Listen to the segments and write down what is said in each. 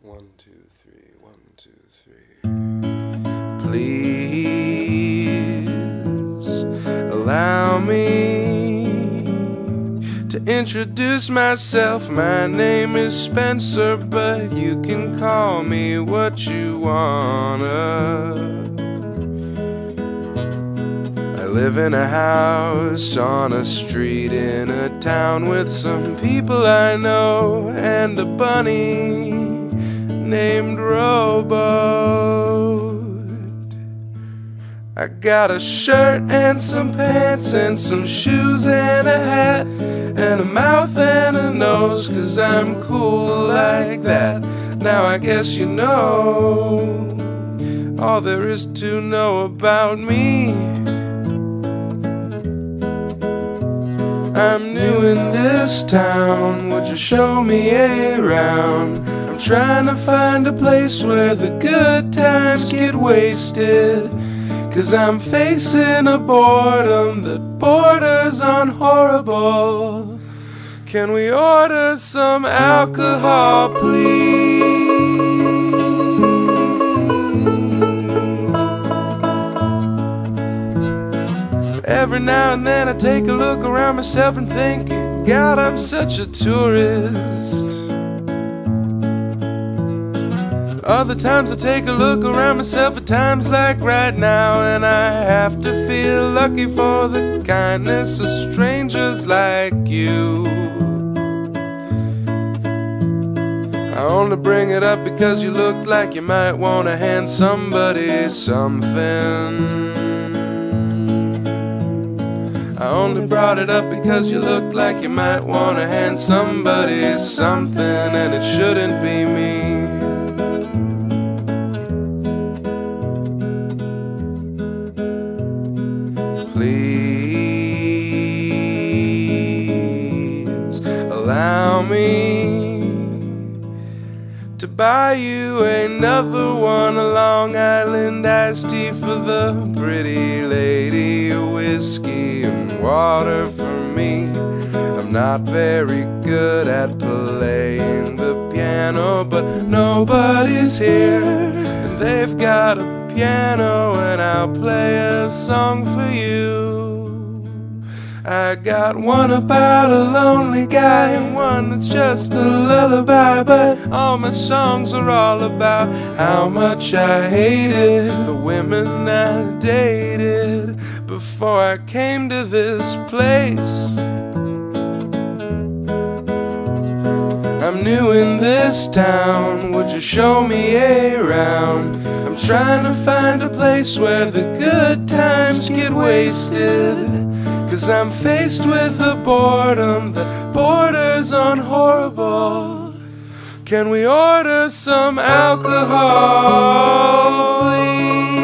One, two, three, one, two, three. Please allow me to introduce myself. My name is Spencer, but you can call me what you wanna. I live in a house on a street in a town with some people I know and a bunny named Robot. I got a shirt and some pants and some shoes and a hat and a mouth and a nose, cause I'm cool like that. Now I guess you know all there is to know about me. I'm new in this town, would you show me around? Trying to find a place where the good times get wasted. Cause I'm facing a boredom that borders on horrible. Can we order some alcohol, please? Every now and then I take a look around myself and think, God, I'm such a tourist. Other times I take a look around myself at times like right now, and I have to feel lucky for the kindness of strangers like you. I only bring it up because you look like you might want to hand somebody something. I only brought it up because you look like you might want to hand somebody something, and it shouldn't be me. Allow me to buy you another one, a Long Island iced tea for the pretty lady, whiskey and water for me. I'm not very good at playing the piano, but nobody's here, and they've got a piano, and I'll play a song for you. I got one about a lonely guy and one that's just a lullaby. But all my songs are all about how much I hated the women I dated before I came to this place. I'm new in this town, would you show me around? I'm trying to find a place where the good times get wasted. Cause I'm faced with a boredom that borders on horrible. Can we order some alcohol, please?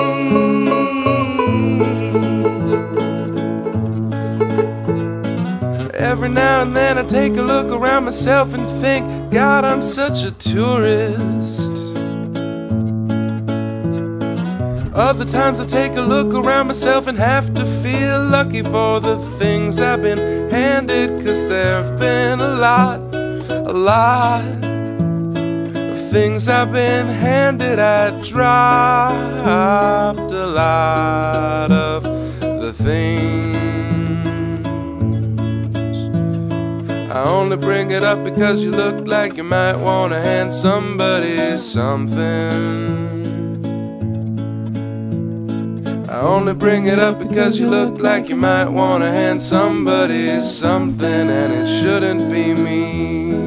Every now and then I take a look around myself and think, God, I'm such a tourist. Other times I take a look around myself and have to feel lucky for the things I've been handed. Cause there've been a lot, a lot of things I've been handed. I dropped a lot of the things. I only bring it up because you look like you might want to hand somebody something. Only bring it up because you look like you might want to hand somebody something, and it shouldn't be me.